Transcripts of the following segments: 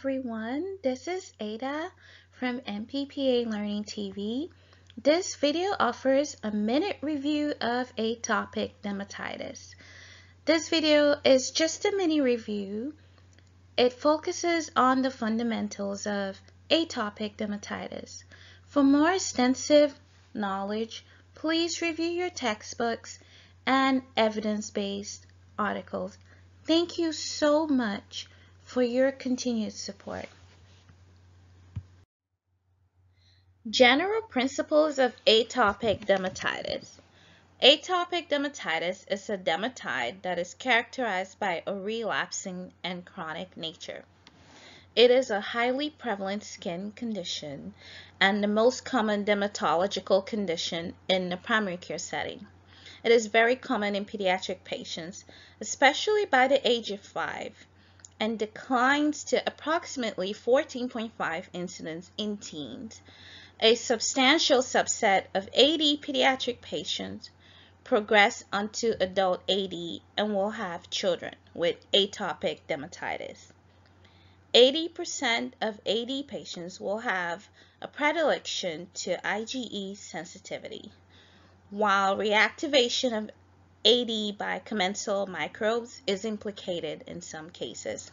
Everyone, this is Ada from MPPA Learning TV. This video offers a minute review of atopic dermatitis. This video is just a mini review. It focuses on the fundamentals of atopic dermatitis. For more extensive knowledge, please review your textbooks and evidence-based articles. Thank you so much for your continued support. General principles of atopic dermatitis. Atopic dermatitis is a dermatite that is characterized by a relapsing and chronic nature. It is a highly prevalent skin condition and the most common dermatological condition in the primary care setting. It is very common in pediatric patients, especially by the age of 5 and declines to approximately 14.5 incidents in teens. A substantial subset of AD pediatric patients progress onto adult AD and will have children with atopic dermatitis. 80% of AD patients will have a predilection to IgE sensitivity, while reactivation of AD by commensal microbes is implicated in some cases.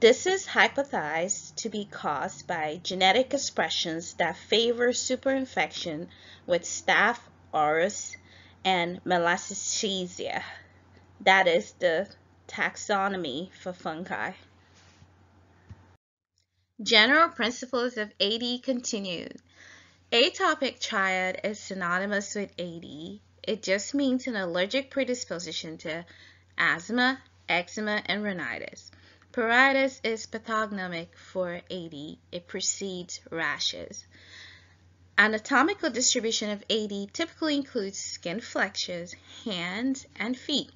This is hypothesized to be caused by genetic expressions that favor superinfection with Staph aureus and Malassezia. That is the taxonomy for fungi. General principles of AD continued. Atopic triad is synonymous with AD it just means an allergic predisposition to asthma, eczema, and rhinitis. Pruritus is pathognomic for AD. It precedes rashes. Anatomical distribution of AD typically includes skin flexures, hands, and feet.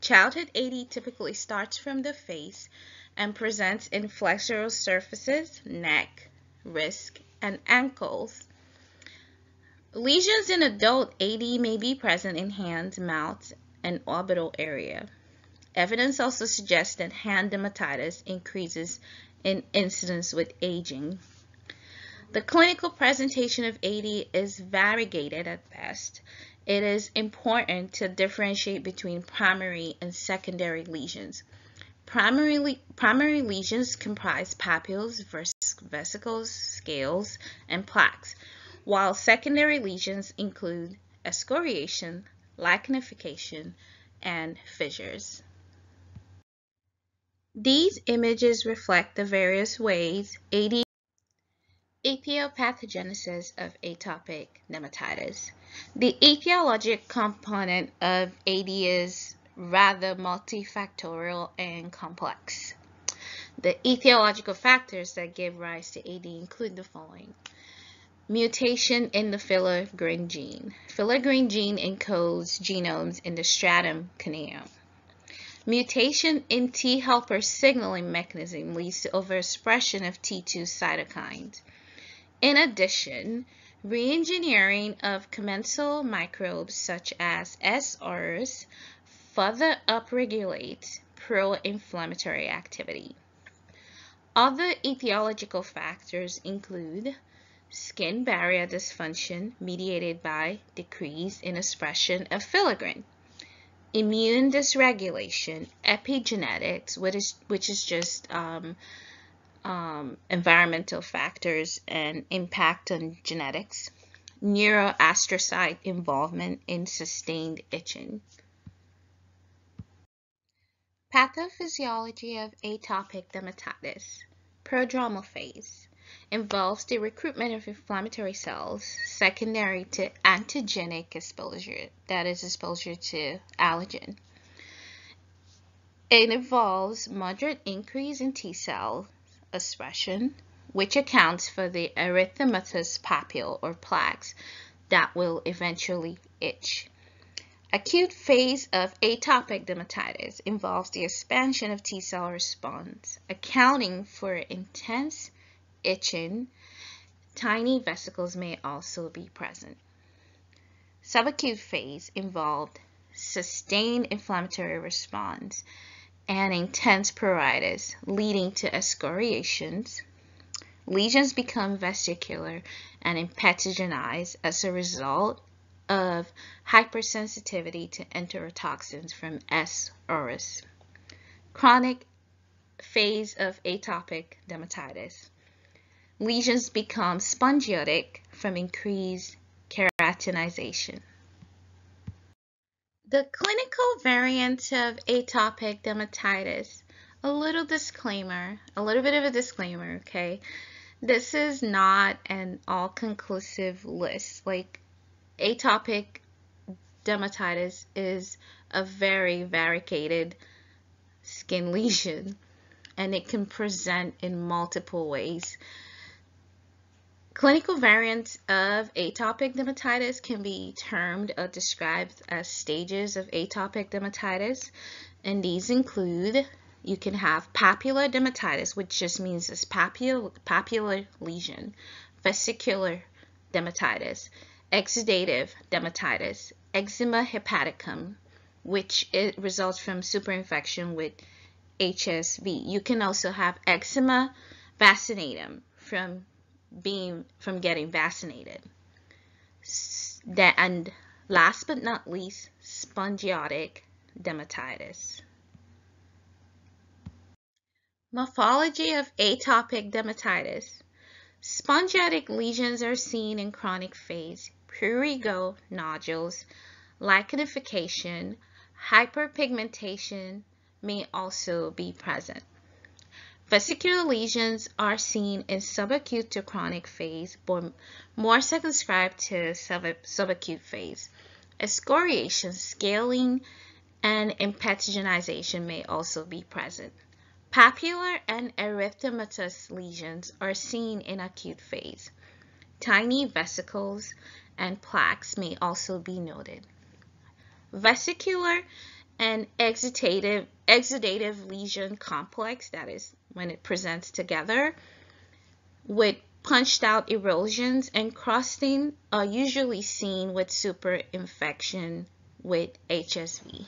Childhood AD typically starts from the face and presents in flexural surfaces, neck, wrist, and ankles. Lesions in adult AD may be present in hands, mouth, and orbital area. Evidence also suggests that hand dermatitis increases in incidence with aging. The clinical presentation of AD is variegated at best. It is important to differentiate between primary and secondary lesions. Primary, primary lesions comprise papules, vesicles, scales, and plaques, while secondary lesions include excoriation, lichenification, and fissures. These images reflect the various ways AD Etiopathogenesis of atopic dermatitis. The etiologic component of AD is rather multifactorial and complex. The etiological factors that give rise to AD include the following. Mutation in the filaggrin gene. Filaggrin gene encodes genomes in the stratum corneum. Mutation in T helper signaling mechanism leads to overexpression of T2 cytokines. In addition, reengineering of commensal microbes such as S. aureus further upregulates pro-inflammatory activity. Other etiological factors include skin barrier dysfunction mediated by decrease in expression of filaggrin, immune dysregulation, epigenetics, which is, which is just um, um, environmental factors and impact on genetics, neuroastrocyte involvement in sustained itching. Pathophysiology of atopic dermatitis, prodromal phase involves the recruitment of inflammatory cells secondary to antigenic exposure, that is exposure to allergen. It involves moderate increase in T cell expression, which accounts for the erythematous papule or plaques that will eventually itch. Acute phase of atopic dermatitis involves the expansion of T cell response, accounting for intense itching, tiny vesicles may also be present. Subacute phase involved sustained inflammatory response and intense pruritus, leading to excoriations. Lesions become vesicular and impetiginized as a result of hypersensitivity to enterotoxins from S. aureus. Chronic phase of atopic dermatitis. Lesions become spongiotic from increased keratinization. The clinical variant of atopic dermatitis. A little disclaimer, a little bit of a disclaimer, okay? This is not an all-conclusive list. Like, atopic dermatitis is a very variegated skin lesion and it can present in multiple ways. Clinical variants of atopic dermatitis can be termed or described as stages of atopic dermatitis, and these include you can have papular dermatitis, which just means it's papular, papular lesion, vesicular dermatitis, exudative dermatitis, eczema herpeticum, which it results from superinfection with HSV. You can also have eczema vaccinatum from being from getting vaccinated. That and last but not least, spongiotic dermatitis. Morphology of atopic dermatitis. Spongiotic lesions are seen in chronic phase. Prurigo nodules, lichenification, hyperpigmentation may also be present. Vesicular lesions are seen in subacute to chronic phase, but more circumscribed to sub subacute phase. Excoriation, scaling, and impetiginization may also be present. Papular and erythematous lesions are seen in acute phase. Tiny vesicles and plaques may also be noted. Vesicular and exudative, exudative lesion complex, that is when it presents together with punched out erosions and crusting are uh, usually seen with superinfection with HSV.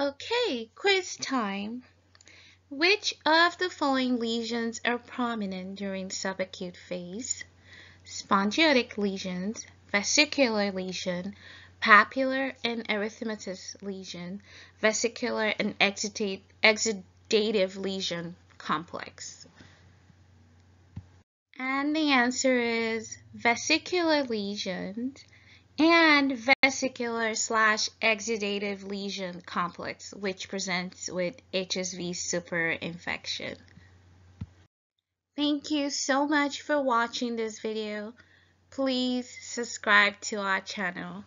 Okay, quiz time. Which of the following lesions are prominent during subacute phase? Spongiotic lesions, vesicular lesion, papular and erythematous lesion, vesicular and exudative lesion complex? And the answer is vesicular lesions and vesicular slash exudative lesion complex, which presents with HSV superinfection. Thank you so much for watching this video. Please subscribe to our channel.